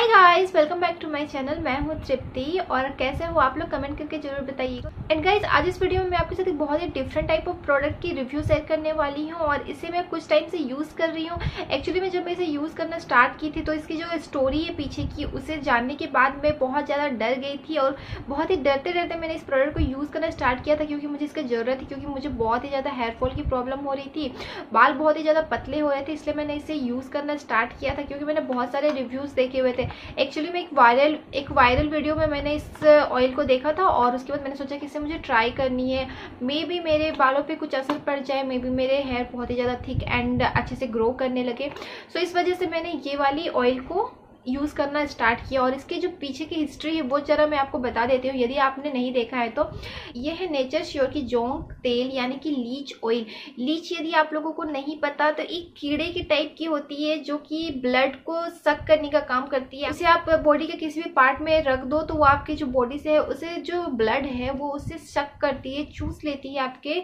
Hi guys welcome back to my channel मैं हूँ तृप्ति और कैसे हो आप लोग? कमेंट करके ज़रूर बताइएगा। एंड गाइस आज इस वीडियो में मैं आपके साथ एक बहुत ही डिफरेंट टाइप ऑफ़ प्रोडक्ट की रिव्यू शेयर करने वाली हूँ और इसे मैं कुछ टाइम से यूज़ कर रही हूँ। एक्चुअली मैं जब मैं इसे यूज़ करना स्टार्ट की थी तो इसकी जो स्टोरी है पीछे की, उसे जानने के बाद मैं बहुत ज़्यादा डर गई थी और बहुत ही डरते डरते मैंने इस प्रोडक्ट को यूज़ करना स्टार्ट किया था क्योंकि मुझे इसकी ज़रूरत थी, क्योंकि मुझे बहुत ही ज़्यादा हेयरफॉल की प्रॉब्लम हो रही थी। बाल बहुत ही ज़्यादा पतले हो रहे थे, इसलिए मैंने इसे यूज़ करना स्टार्ट किया था क्योंकि मैंने बहुत सारे रिव्यूज़ देखे हुए थे। एक्चुअली मैं एक वायरल एक वायरल वीडियो में मैंने इस ऑयल को देखा था और उसके बाद मैंने सोचा कि इसे मुझे ट्राई करनी है। मे बी मेरे बालों पे कुछ असर पड़ जाए मे बी मेरे हेयर बहुत ही ज़्यादा थिक एंड अच्छे से ग्रो करने लगे। सो so, इस वजह से मैंने ये वाली ऑयल को यूज़ करना स्टार्ट किया और इसके जो पीछे की हिस्ट्री है, वो जरा मैं आपको बता देती हूँ। यदि आपने नहीं देखा है तो ये है नेचर श्योर की जोंक तेल यानी कि लीच ऑयल लीच यदि आप लोगों को नहीं पता तो एक कीड़े की टाइप की होती है, जो कि ब्लड को सक करने का काम करती है। उसे आप बॉडी के किसी भी पार्ट में रख दो तो वो आपकी जो बॉडी से है, उसे जो ब्लड है, वो उससे शक करती है चूस लेती है आपके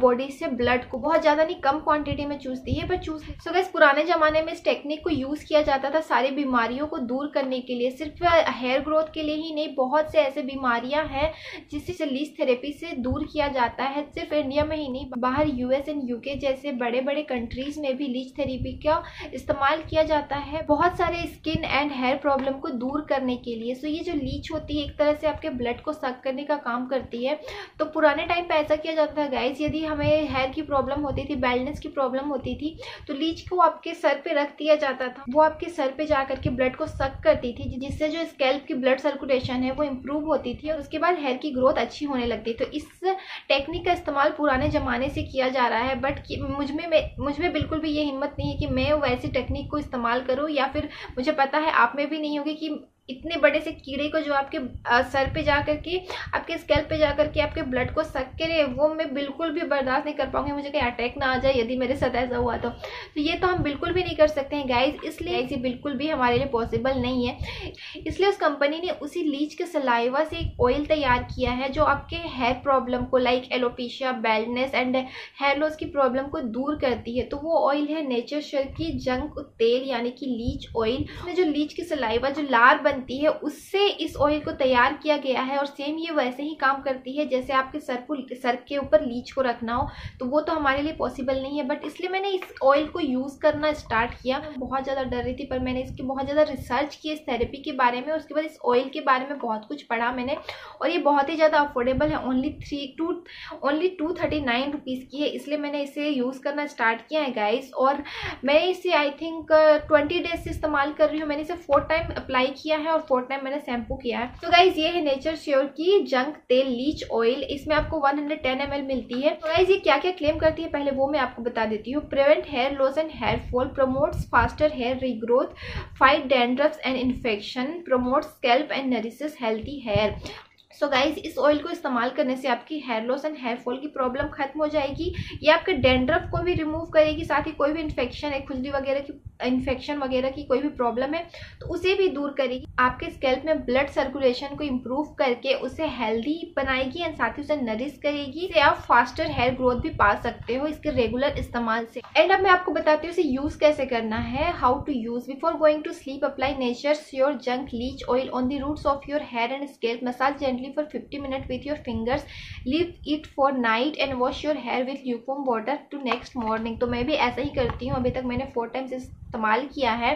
बॉडी से ब्लड को। बहुत ज़्यादा नहीं, कम क्वांटिटी में चूसती है, पर चूस सो गैस पुराने ज़माने में इस टेक्निक को यूज़ किया जाता था, सारी बीमारी बीमारियों को दूर करने के लिए, सिर्फ़ हेयर ग्रोथ के लिए ही नहीं, बहुत से ऐसे बीमारियाँ हैं जिसे लीज थेरेपी से दूर किया जाता है। सिर्फ़ इंडिया में ही नहीं, बाहर यूएस एंड यूके जैसे बड़े बड़े कंट्रीज़ में भी लीज थेरेपी का इस्तेमाल किया जाता है। बहुत सारे स्किन एंड हेयर प्रॉब्लम को दूर करने के लिए। सो ये जो लीच होती है, एक तरह से आपके ब्लड को सक करने का काम करती है। तो पुराने टाइम पे ऐसा किया जाता था गाइस यदि हमें हेयर की प्रॉब्लम होती थी बैलनेस की प्रॉब्लम होती थी तो लीच को आपके सर पे रख दिया जाता था। वो आपके सर पे जाकर के ब्लड को सक करती थी जिससे जो स्कैल्प की ब्लड सर्कुलेशन है, वो इम्प्रूव होती थी और उसके बाद हेयर की ग्रोथ अच्छी होने लगती। तो इस टेक्निक का इस्तेमाल पुराने ज़माने से किया जा रहा है बट मुझमें मुझमें बिल्कुल भी ये हिम्मत नहीं है कि मैं वैसी टेक्निक को इस्तेमाल करूँ या फिर मुझे पता है आप में भी नहीं होगी कि इतने बड़े से कीड़े को जो आपके सर पे जा करके आपके स्कैल्प पे जा करके आपके ब्लड को सक करे वो मैं बिल्कुल भी बर्दाश्त नहीं कर पाऊँगी। मुझे कहीं अटैक ना आ जाए यदि मेरे साथ ऐसा हुआ तो। तो ये तो हम बिल्कुल भी नहीं कर सकते हैं गाइज़ इसलिए ऐसी बिल्कुल भी हमारे लिए पॉसिबल नहीं है। इसलिए उस कंपनी ने उसी लीच के सलाइवा से एक ऑयल तैयार किया है जो आपके हेयर प्रॉब्लम को like alopecia baldness and hair loss की प्रॉब्लम को दूर करती है। तो वो ऑयल है नेचर शर की जंक तेल यानी कि लीच ऑयल जो लीच की सलाइवा जो लार बन बनती है, उससे इस ऑयल को तैयार किया गया है और सेम ये वैसे ही काम करती है, जैसे आपके सर को सर के ऊपर लीच को रखना हो तो वो तो हमारे लिए पॉसिबल नहीं है बट इसलिए मैंने इस ऑयल को यूज़ करना स्टार्ट किया। बहुत ज़्यादा डर रही थी, पर मैंने इसकी बहुत ज़्यादा रिसर्च की इस थेरेपी के बारे में, उसके बाद इस ऑयल के बारे में बहुत कुछ पढ़ा मैंने, और ये बहुत ही ज़्यादा अफोर्डेबल है only three two only two thirty nine rupees की है, इसलिए मैंने इसे यूज़ करना स्टार्ट किया है गाइस और मैं इसे आई थिंक ट्वेंटी डेज़ से इस्तेमाल कर रही हूँ, मैंने इसे फोर टाइम अप्लाई किया है और फोर टाइम मैंने शैम्पू किया है। तो गाइज़ ये है नेचर श्योर की जंक तेल लीच ऑयल इसमें आपको 110 हंड्रेड मिलती है। तो गाइज़ ये क्या क्या क्लेम करती है पहले वो मैं आपको बता देती हूँ। Prevent hair loss and hair fall promotes faster hair regrowth fight dandruffs and infection promotes scalp and nourishes healthy hair so so guys इस ऑयल को इस्तेमाल करने से आपकी hair loss and hair fall की प्रॉब्लम खत्म हो जाएगी। ये आपके डेंड्रफ को भी रिमूव करेगी, साथ ही कोई भी इन्फेक्शन है, खुजली वगैरह की इन्फेक्शन वगैरह की कोई भी प्रॉब्लम है तो उसे भी दूर करेगी। आपके स्कैल्प में ब्लड सर्कुलेशन को इम्प्रूव करके उसे हेल्दी बनाएगी एंड साथ ही उसे नरिश करेगी। से आप फास्टर हेयर ग्रोथ भी पा सकते हो इसके रेगुलर इस्तेमाल से। एंड अब मैं आपको बताती हूँ इसे यूज़ कैसे करना है how to use before going to sleep apply Nature Sure junk leech oil on the roots of your hair and scalp massage gently for fifty minute with your fingers leave it for night and wash your hair with यूफोम water to next morning तो मैं भी ऐसा ही करती हूँ, अभी तक मैंने four times इस्तेमाल किया है।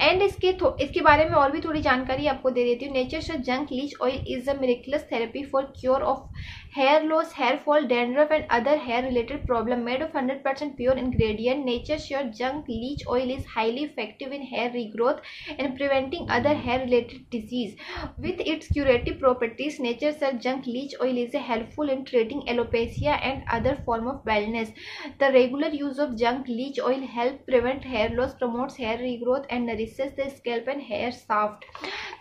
एंड इसके इसके बारे में और भी थोड़ी जानकारी आपको दे देती हूँ। Nature junk leech oil is a miraculous therapy for cure of hair loss hair fall dandruff and other hair related problem made of hundred percent pure ingredient Nature Sure junk leech oil is highly effective in hair regrowth and preventing other hair related diseases with its curative properties Nature Sure junk leech oil is a helpful in treating alopecia and other form of wellness the regular use of junk leech oil help prevent hair loss promotes hair regrowth and nourishes the scalp and hair soft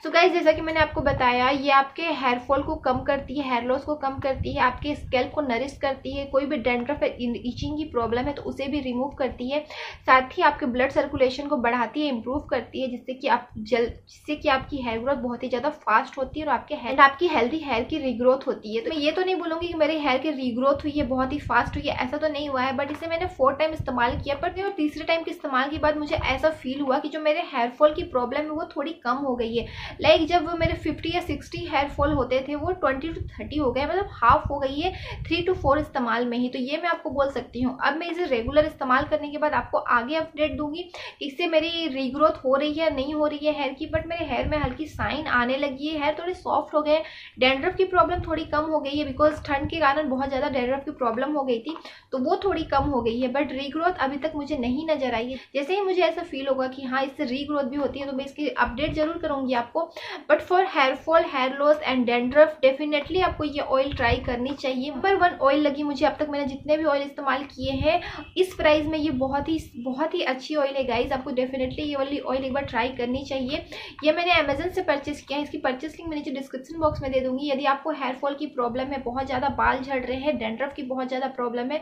so guys जैसा कि मैंने आपको बताया, ये आपके hair fall को कम करती है हेयर लॉस को कम करती है, आपके स्केल्प को नरिश करती है, कोई भी डेंड्रफ इचिंग की प्रॉब्लम है तो उसे भी रिमूव करती है। साथ ही आपके ब्लड सर्कुलेशन को बढ़ाती है इंप्रूव करती है, जिससे कि आप जल, जिससे कि आपकी हेयर ग्रोथ बहुत ही ज़्यादा फास्ट होती है और आपके हेयर आपकी हेल्दी हेयर की रीग्रोथ होती है। तो मैं ये तो नहीं बोलूँगी कि मेरे हेयर की रीग्रोथ हुई है, बहुत ही फास्ट हुई है, ऐसा तो नहीं हुआ है बट इसे मैंने फोर टाइम इस्तेमाल किया, पर तीसरे टाइम के इस्तेमाल के बाद मुझे ऐसा फील हुआ कि जो मेरे हेयर फॉल की प्रॉब्लम है, वो थोड़ी कम हो गई है। लाइक जब मेरे फिफ्टी या सिक्सटी हेयर फॉल होते थे, वो ट्वेंटी टू थर्टी हो गए मतलब हाफ़ हो गई है थ्री टू फोर इस्तेमाल में ही। तो ये मैं आपको बोल सकती हूँ। अब मैं इसे रेगुलर इस्तेमाल करने के बाद आपको आगे अपडेट दूँगी इससे मेरी रीग्रोथ हो रही है नहीं हो रही है हेयर की बट मेरे हेयर में हल्की साइन आने लगी है। हेयर थोड़े सॉफ्ट हो गए डेंड्रफ की प्रॉब्लम थोड़ी कम हो गई है बिकॉज़ ठंड के कारण बहुत ज़्यादा डेंड्रफ की प्रॉब्लम हो गई थी तो वो थोड़ी कम हो गई है। बट रीग्रोथ अभी तक मुझे नहीं नज़र आई है। जैसे ही मुझे ऐसा फील होगा कि हाँ इससे रीग्रोथ भी होती है तो मैं इसकी अपडेट ज़रूर करूँगी आपको। But for hair fall hair loss and dandruff definitely आपको ये ऑयल ट्राई करनी चाहिए। नंबर वन ऑयल लगी मुझे अब तक मैंने जितने भी ऑयल इस्तेमाल किए हैं, इस प्राइस में ये बहुत ही बहुत ही अच्छी ऑयल है गाइज़ आपको डेफिनेटली ये वाली ऑयल एक बार ट्राई करनी चाहिए। ये मैंने अमेजन से परचेस किया है। इसकी परचेस लिंक मैं डिस्क्रिप्शन बॉक्स में दे दूँगी। यदि आपको हेयर फॉल की प्रॉब्लम है, बहुत ज़्यादा बाल झड़ रहे हैं डेंड्रफ की बहुत ज़्यादा प्रॉब्लम है,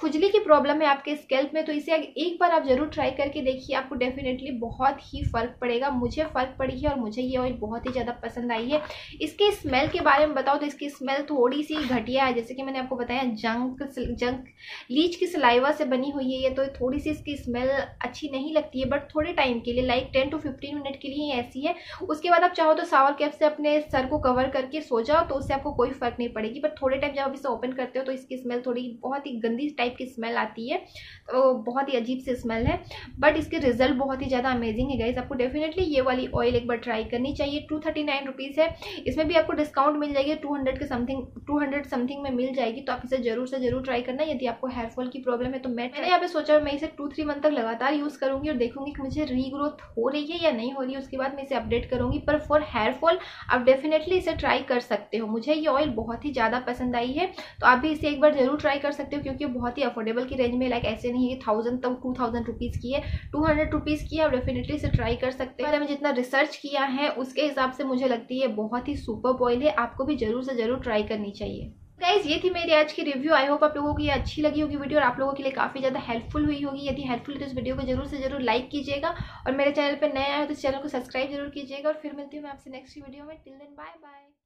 खुजली की प्रॉब्लम है आपके स्केल्प में तो इसे एक बार आप ज़रूर ट्राई करके देखिए। आपको डेफिनेटली बहुत ही फ़र्क पड़ेगा। मुझे फ़र्क पड़ी है और मुझे ये ऑयल बहुत ही ज़्यादा पसंद आई है। इसके स्मेल के बारे में बताओ। तो इसकी स्मेल थोड़ी सी घटिया है, जैसे कि मैंने आपको बताया जंक जंक लीच की सलाइवा से बनी हुई है ये तो थोड़ी सी इसकी स्मेल अच्छी नहीं लगती है बट थोड़े टाइम के लिए like ten to fifteen minute के लिए ही ऐसी है। उसके बाद आप चाहो तो सावर कैप से अपने सर को कवर करके सो जाओ तो उससे आपको कोई फ़र्क नहीं पड़ेगी बट थोड़े टाइम जब आप इसे ओपन करते हो तो इसकी स्मेल थोड़ी बहुत ही गंदी टाइप की स्मेल आती है तो बहुत ही अजीब सी स्मेल है। बट इसके रिज़ल्ट बहुत ही ज़्यादा अमेजिंग है गाइज़ आपको डेफिनेटली ये वाली ऑयल एक बार ट्राई करनी चाहिए टू थर्टी नाइन रुपीज़ है। इसमें भी आपको डिस्काउंट मिल जाएगी टू हंड्रेड के समथिंग टू हंड्रेड समथिंग में मिल जाएगी तो आप इसे ज़रूर से ज़रूर ट्राई करना। यदि आपको हेयर फॉल की प्रॉब्लम है तो मैं मैंने यहाँ पे सोचा मैं इसे टू थ्री मंथ तक लगातार यूज़ करूँगी और देखूँगी कि मुझे रीग्रोथ हो रही है या नहीं हो रही है। उसके बाद मैं इसे अपडेट करूँगी। पर फॉर हेयर फॉल आप डेफिनेटली इसे ट्राई कर सकते हो। मुझे ये ऑयल बहुत ही ज़्यादा पसंद आई है तो आप भी इसे एक बार ज़रूर ट्राई कर सकते हो, क्योंकि बहुत ही अफोर्डेबल की रेंज में लाइक ऐसे नहीं है थाउज़ेंड तक टू थाउज़ेंड रुपीज़ की है। टू हंड्रेड रुपीज़ की आप डेफिनेटली इसे ट्राई कर सकते हैं। मैंने जितना रिसर्च किया है, उसके हिसाब से मुझे लगती है, बहुत ही सुपर ऑयल है। आपको भी ज़रूर से ज़रूर ट्राई करनी चाहिए। गाइज़ ये थी मेरी आज की रिव्यू आई होप आप लोगों को ये अच्छी लगी होगी वीडियो और आप लोगों के लिए काफ़ी ज़्यादा हेल्पफुल हुई होगी. यदि हेल्पफुल है तो इस वीडियो को ज़रूर से ज़रूर लाइक कीजिएगा और मेरे चैनल पर नया आए तो इस चैनल को सब्सक्राइब ज़रूर कीजिएगा और फिर मिलती हूँ मैं आपसे नेक्स्ट वीडियो में. Till then bye bye